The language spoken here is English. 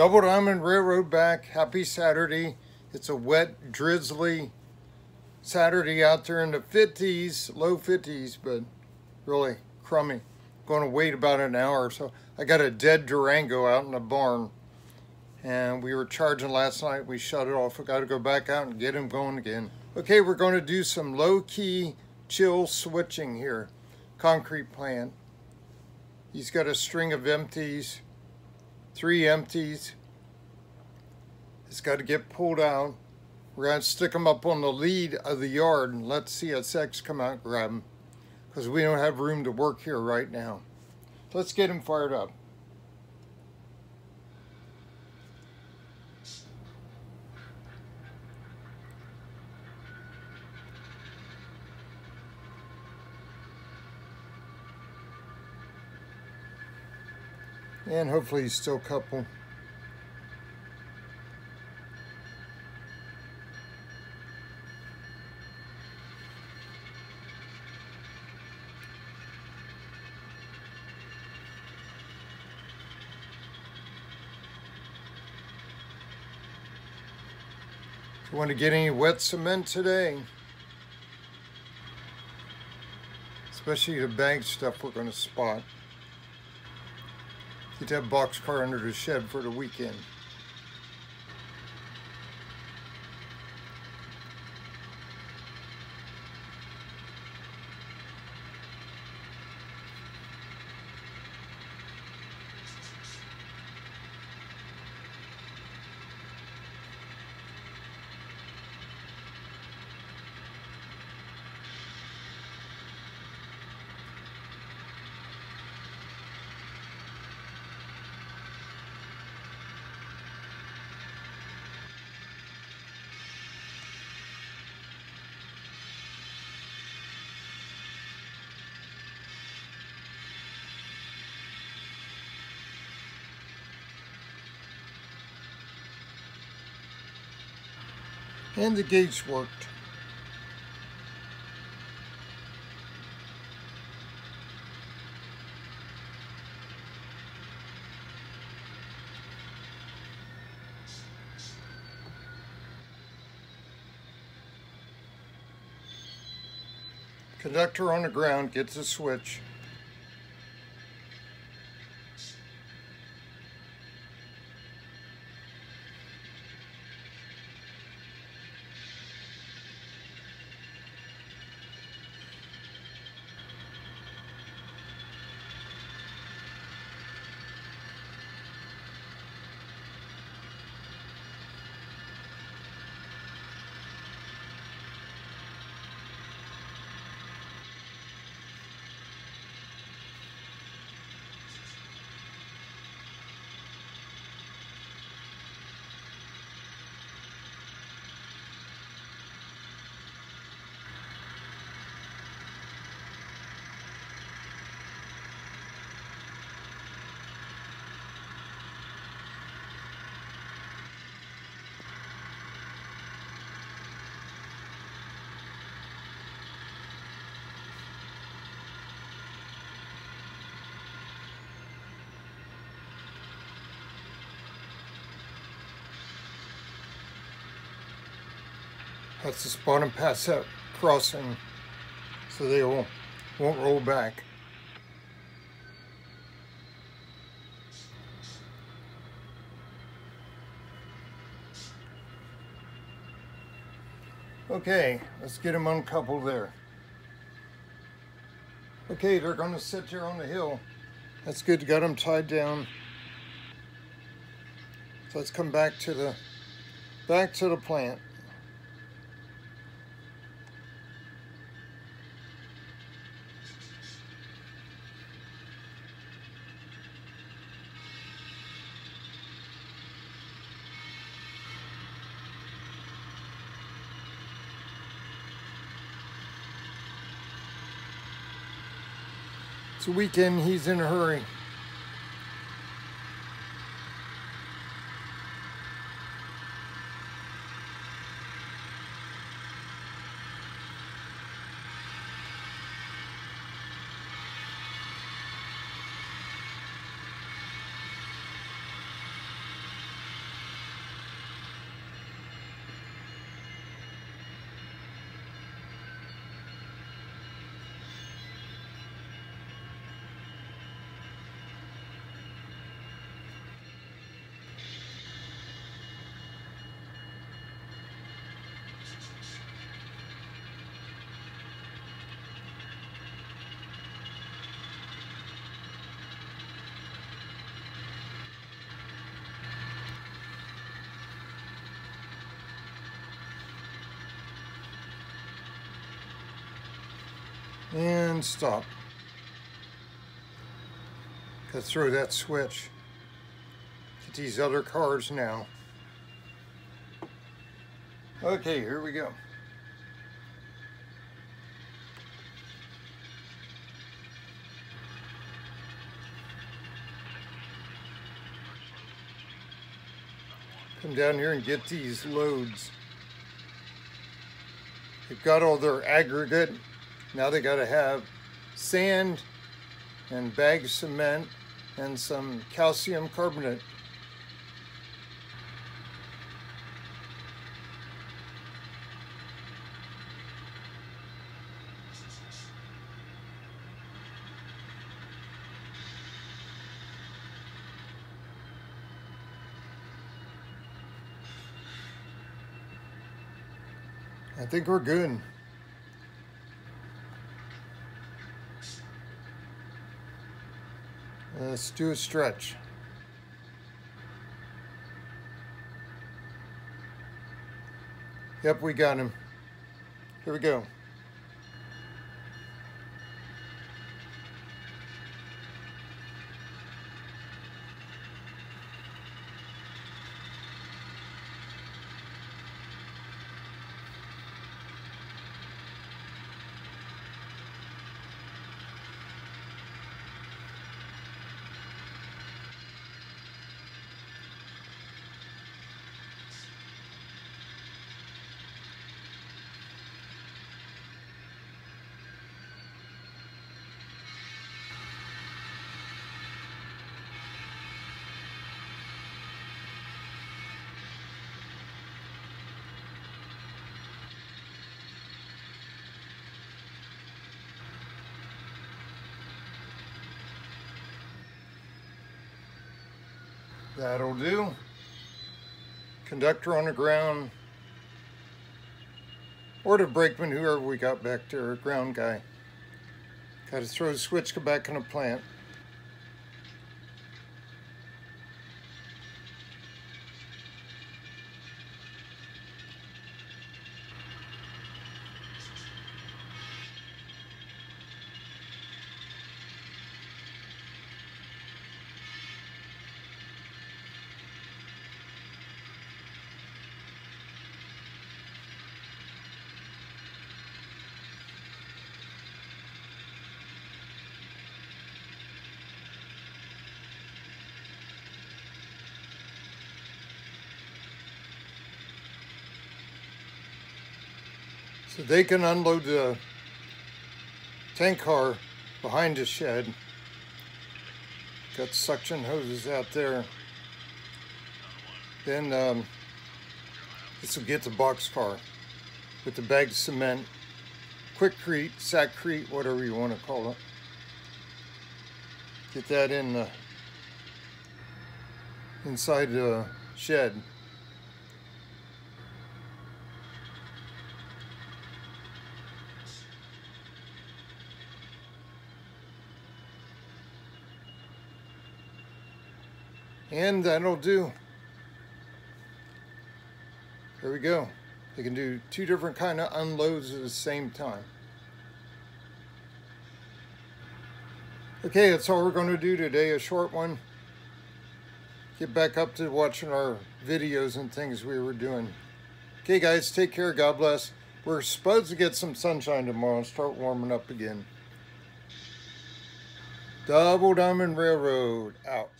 Double Diamond Railroad back. Happy Saturday. It's a wet, drizzly Saturday out there in the 50s, low 50s, but really crummy. Going to wait about an hour so. I got a dead Durango out in the barn and we were charging last night. We shut it off. We got to go back out and get him going again. Okay, we're going to do some low-key chill switching here. Concrete plant. He's got a string of empties three empties. It's got to get pulled out. We're going to stick them up on the lead of the yard and let CSX come out and grab them because we don't have room to work here right now. Let's get them fired up. And hopefully he's still couple. If you want to get any wet cement today, especially the bank stuff we're going to spot. Get that boxcar under the shed for the weekend. And the gates worked. Conductor on the ground gets a switch. That's the spot and pass that crossing so they won't, won't roll back. Okay, let's get them uncoupled there. Okay, they're to sit there on the hill. That's good, got them tied down. So let's come back to the back to the plant. It's a weekend, he's in a hurry. And stop. Gotta throw that switch. Get these other cars now. Okay, here we go. Come down here and get these loads. They've got all their aggregate. Now they got to have sand and bag cement and some calcium carbonate. I think we're good. Let's do a stretch. Yep, we got him. Here we go. That'll do. Conductor on the ground. Or the brakeman, whoever we got back there, ground guy. Got to throw the switch, go back in the plant. So they can unload the tank car behind the shed. Got suction hoses out there. Then um, this will get the box car with the bagged cement, Quikrete, Sakrete, whatever you want to call it. Get that in the inside the shed. And that'll do. There we go. They can do two different kind of unloads at the same time. Okay, that's all we're going to do today, a short one. Get back up to watching our videos and things we were doing. Okay guys, take care, God bless. We're supposed to get some sunshine tomorrow and start warming up again. Double Diamond Railroad, out.